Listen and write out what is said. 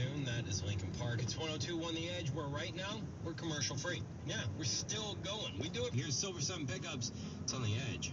soon. That is Linkin Park. It's 102 on The Edge, where right now we're commercial free. Yeah, we're still going. We do it. Here's Silver Sun Pickups. It's on the edge.